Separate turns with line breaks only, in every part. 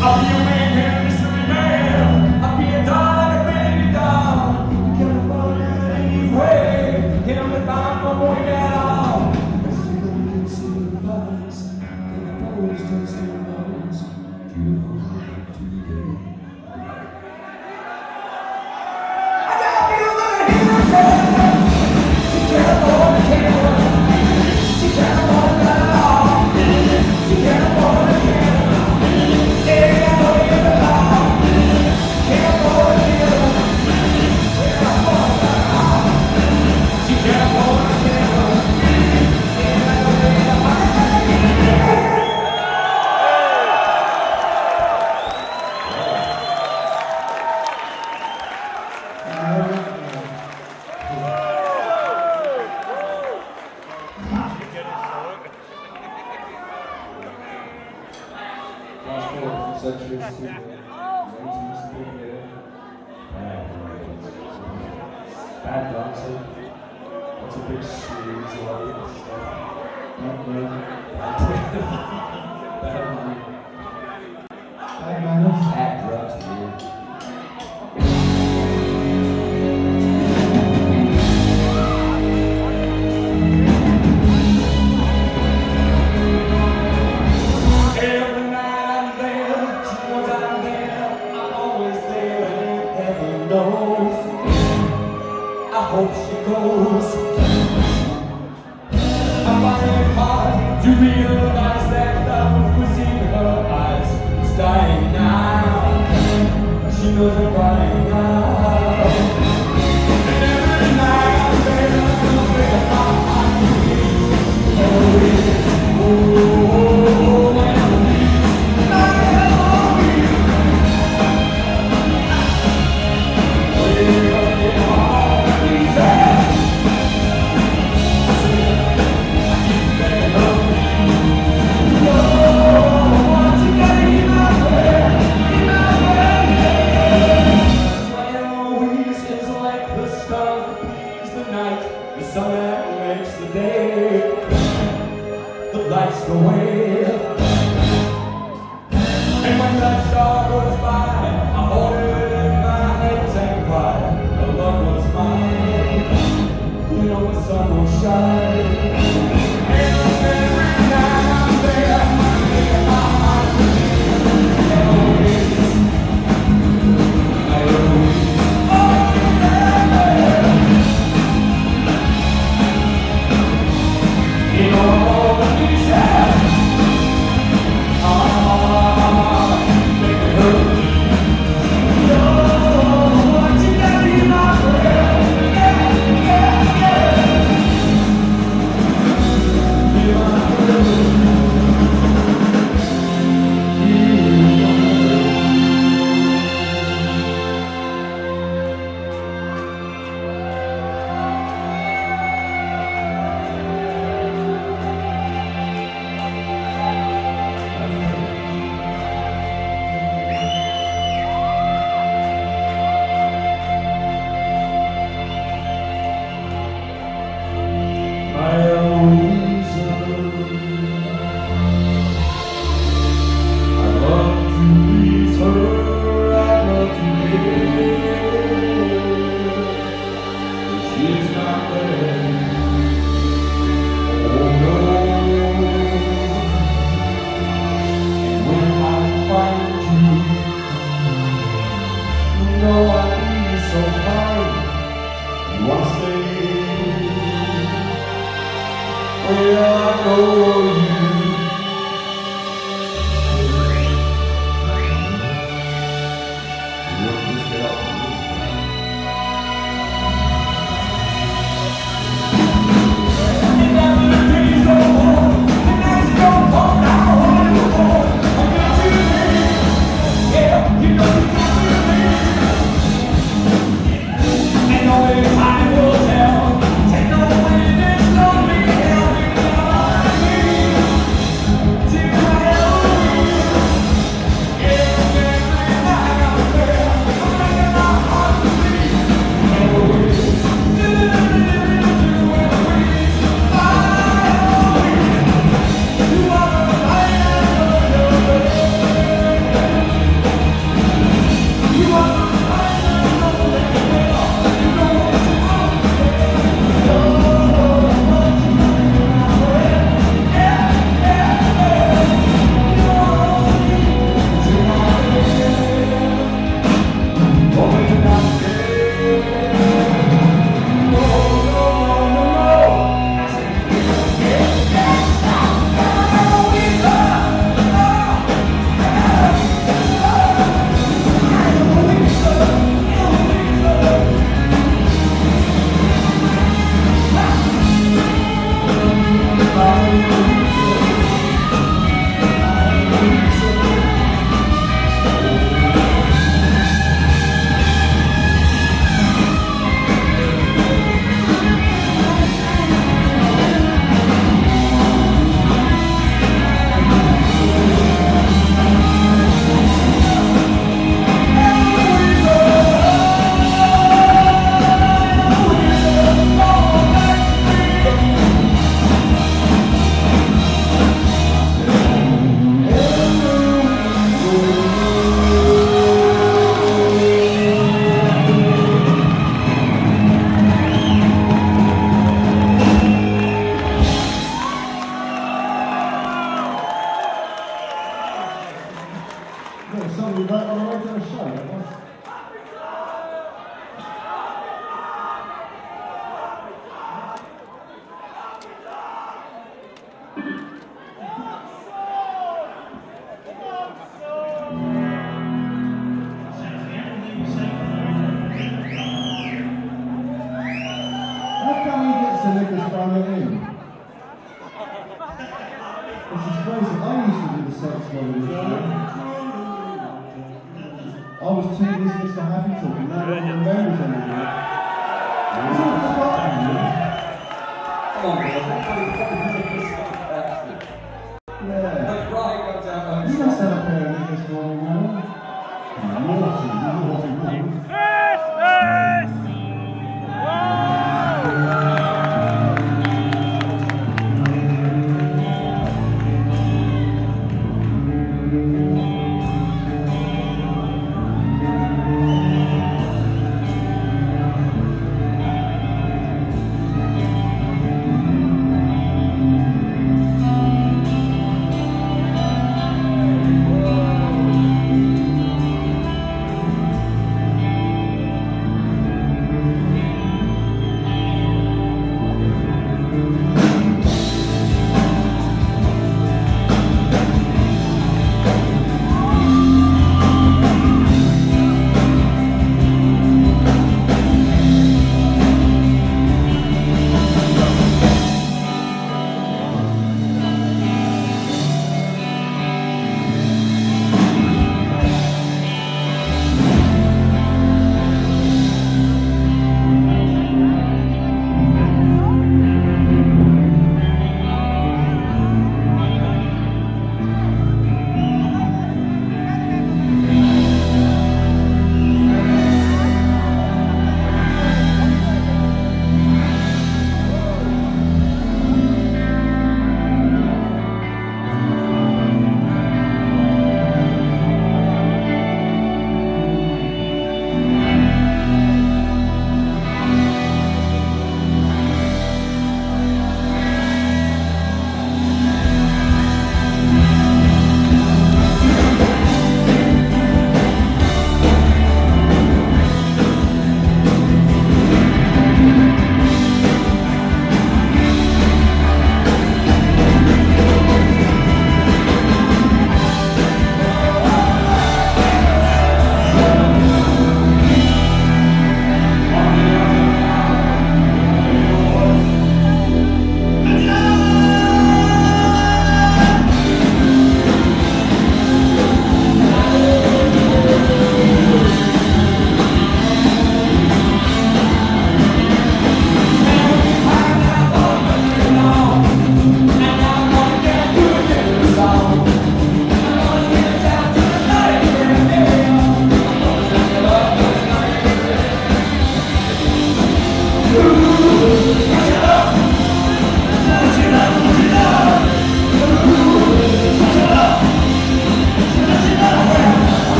Of your
man.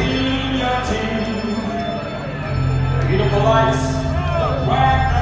Your teeth. Beautiful lights, the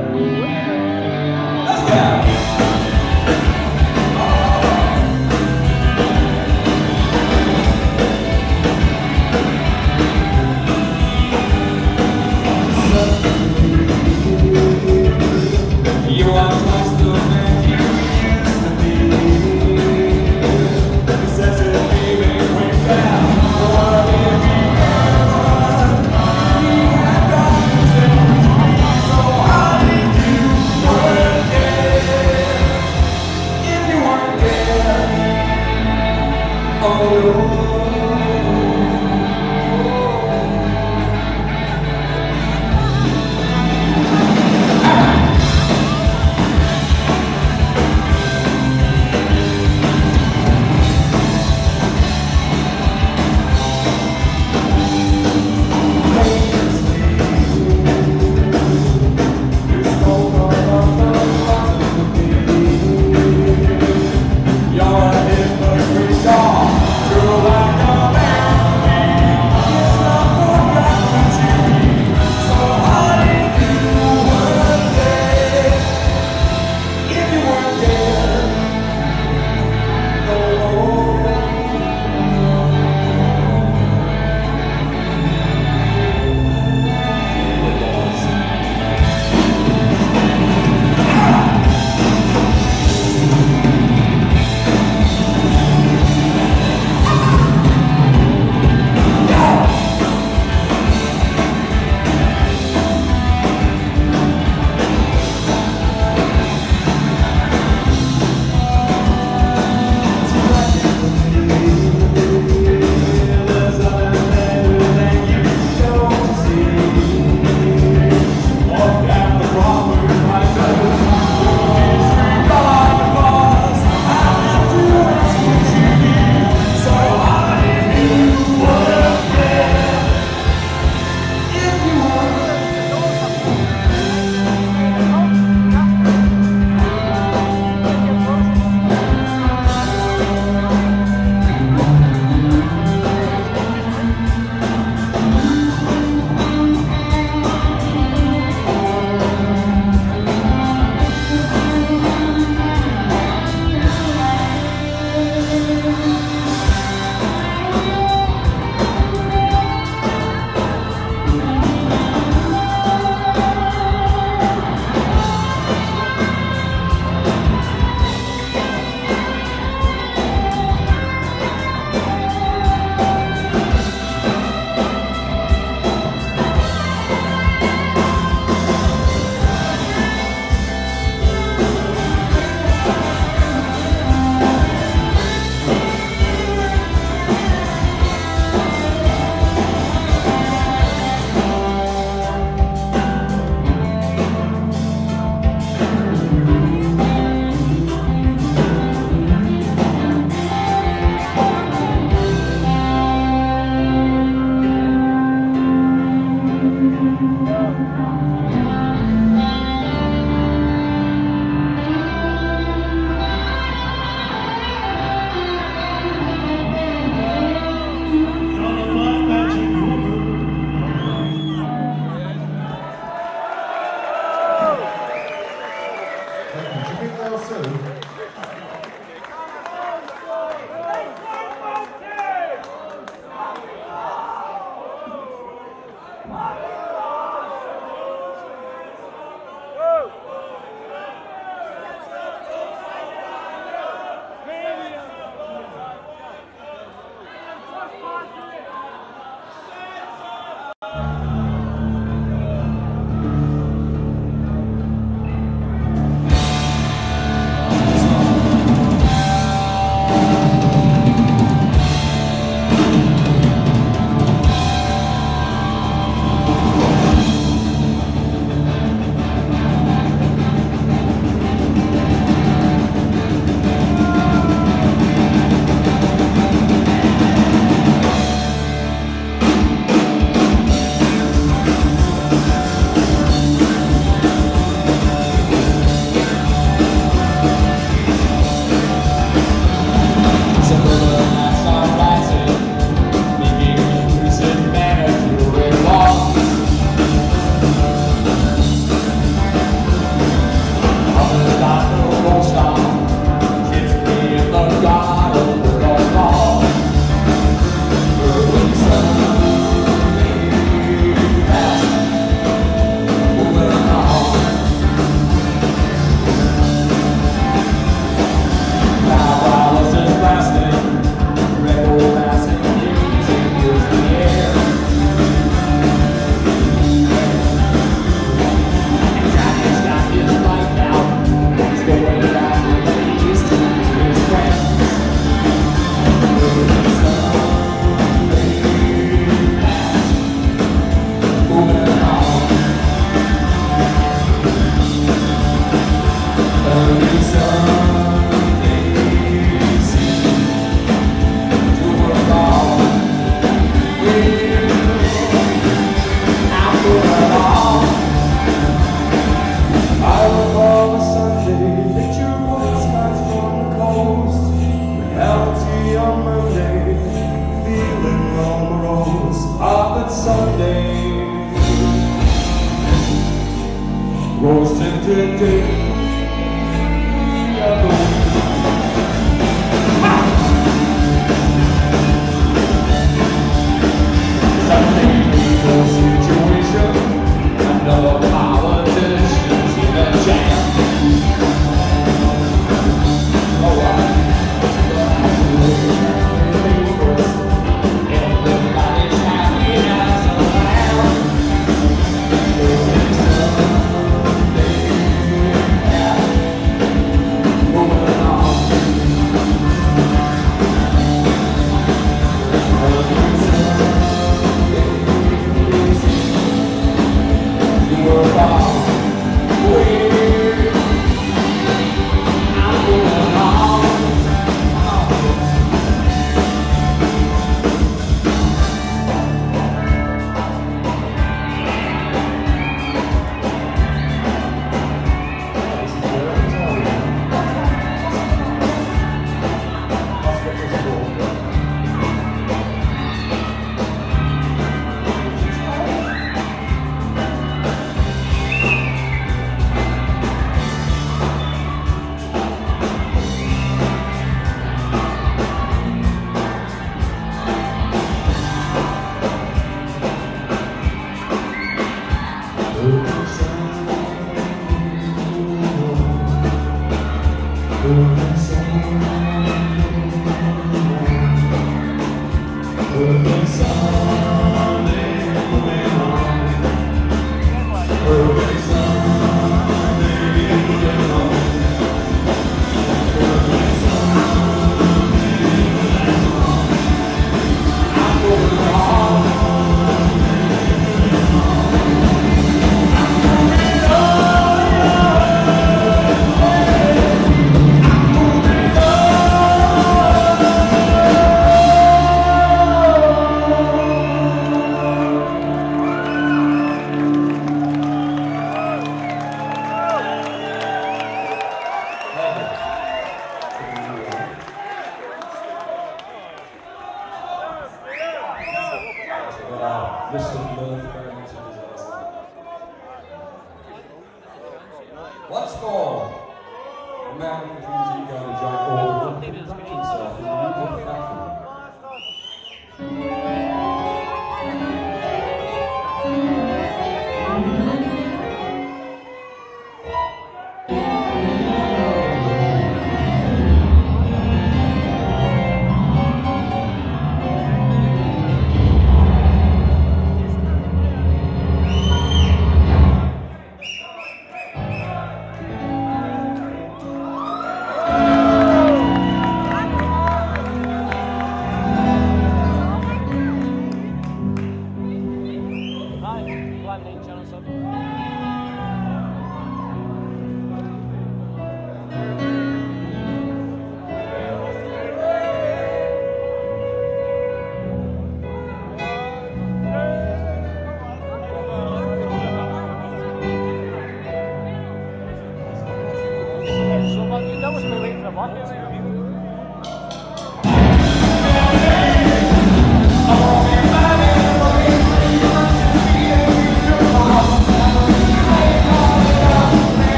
You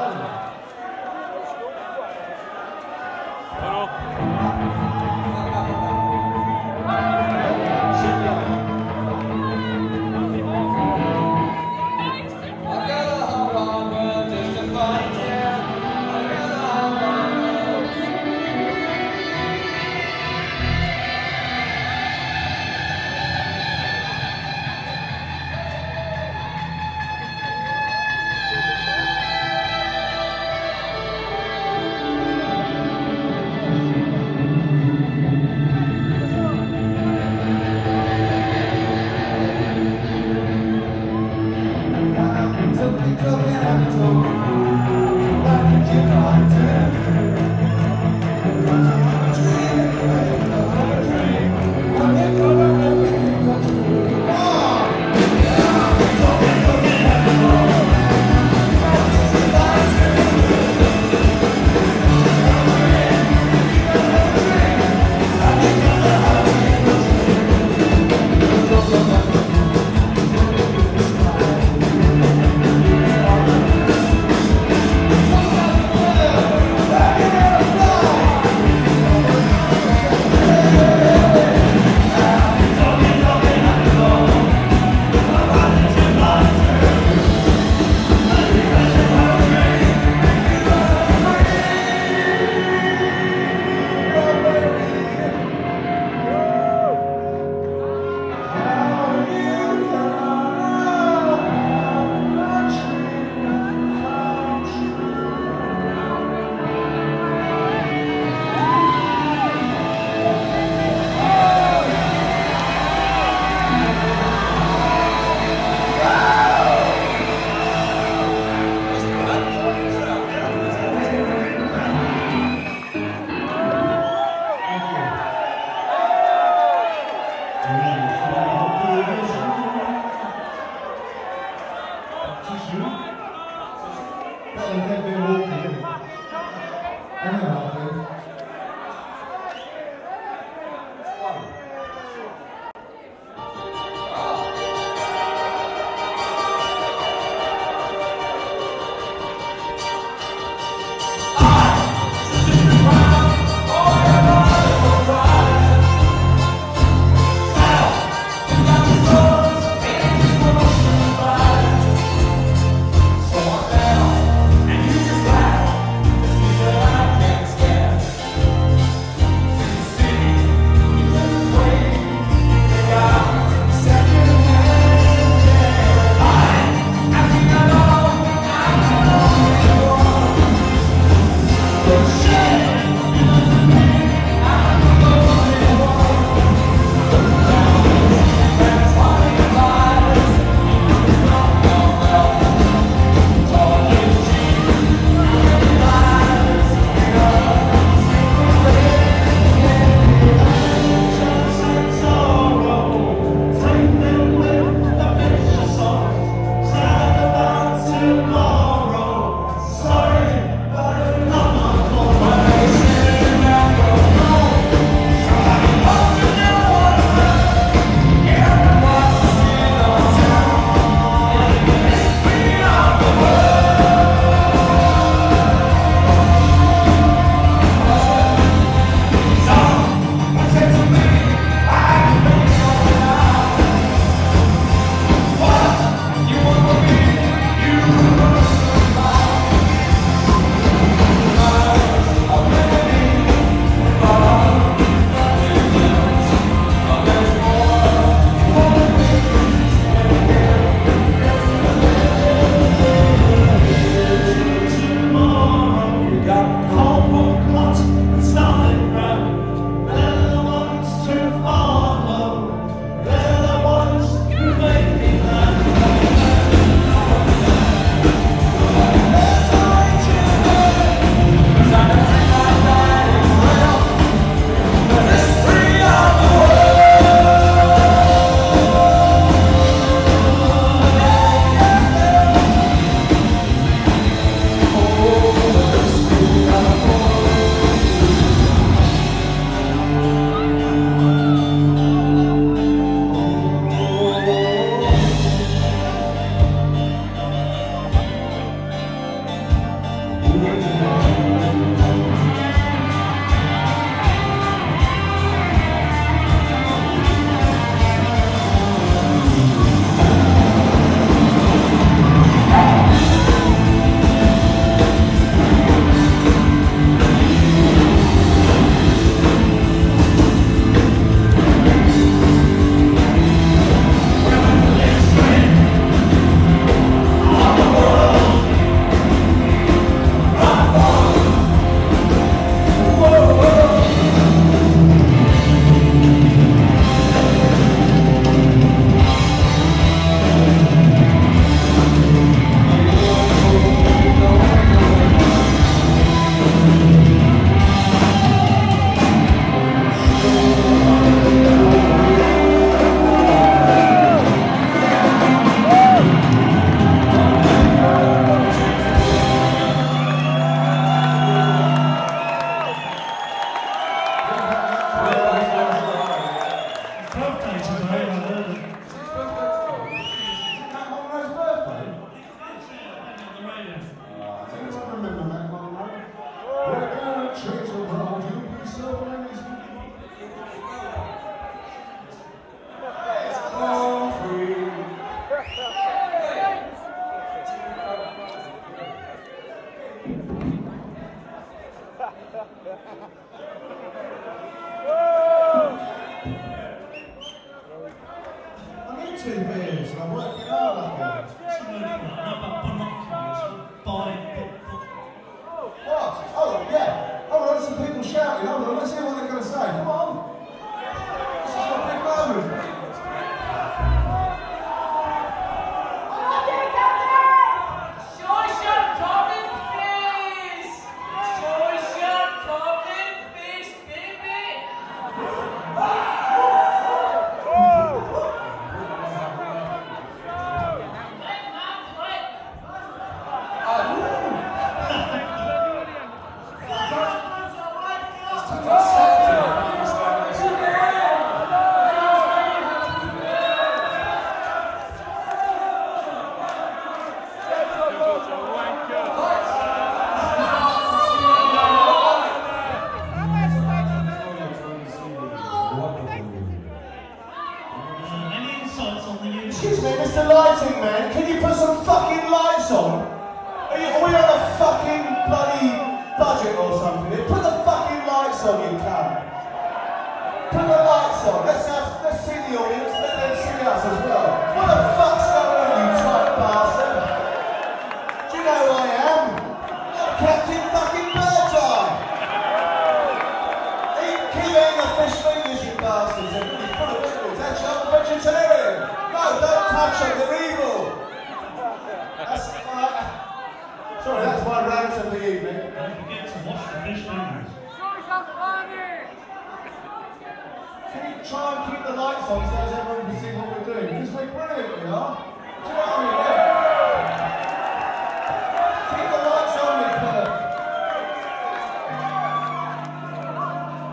Spider-Man.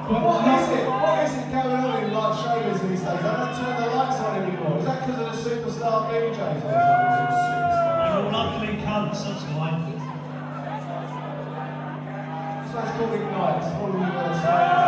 But
what is it? What is it going on in large showbiz these days? They don't turn the lights on anymore. Is that because of the superstar DJs?
They're all ugly cunts, that's mine.
So that's called Ignite, it's
falling the.